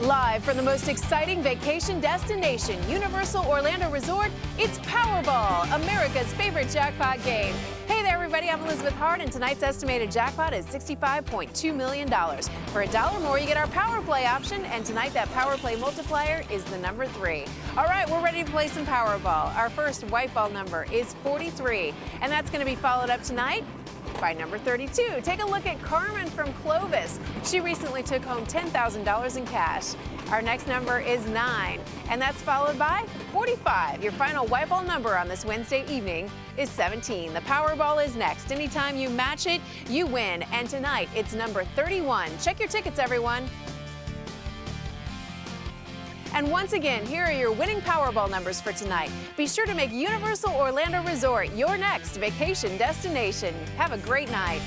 Live from the most exciting vacation destination, Universal Orlando Resort, it's Powerball, America's favorite jackpot game. Hey there, everybody. I'm Elizabeth Hart, and tonight's estimated jackpot is $65.2 million. For a dollar more, you get our Power Play option, and tonight that Power Play multiplier is the number three. All right, we're ready to play some Powerball. Our first white ball number is 43, and that's going to be followed up tonight by number 32. Take a look at Carmen from Clovis. She recently took home $10,000 in cash. Our next number is 9, and that's followed by 45. Your final white ball number on this Wednesday evening is 17. The Powerball is next. Anytime you match it, you win. And tonight, it's number 31. Check your tickets, everyone. And once again, here are your winning Powerball numbers for tonight. Be sure to make Universal Orlando Resort your next vacation destination. Have a great night.